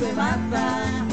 me mata